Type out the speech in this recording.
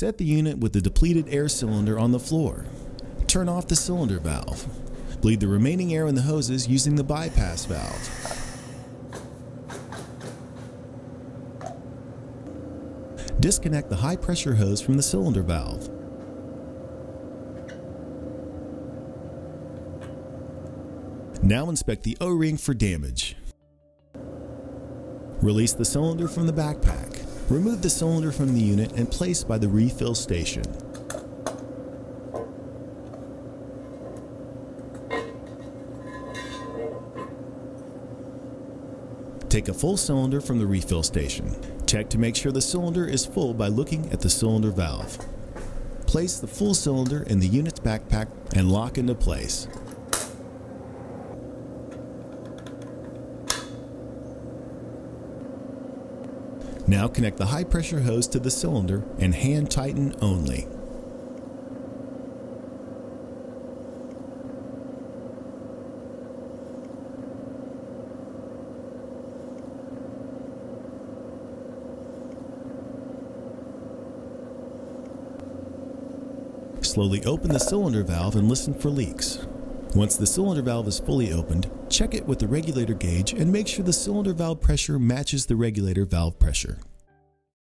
Set the unit with the depleted air cylinder on the floor. Turn off the cylinder valve. Bleed the remaining air in the hoses using the bypass valve. Disconnect the high pressure hose from the cylinder valve. Now inspect the O-ring for damage. Release the cylinder from the backpack. Remove the cylinder from the unit and place by the refill station. Take a full cylinder from the refill station. Check to make sure the cylinder is full by looking at the cylinder valve. Place the full cylinder in the unit's backpack and lock into place. Now connect the high pressure hose to the cylinder and hand tighten only. Slowly open the cylinder valve and listen for leaks. Once the cylinder valve is fully opened, check it with the regulator gauge and make sure the cylinder valve pressure matches the regulator valve pressure.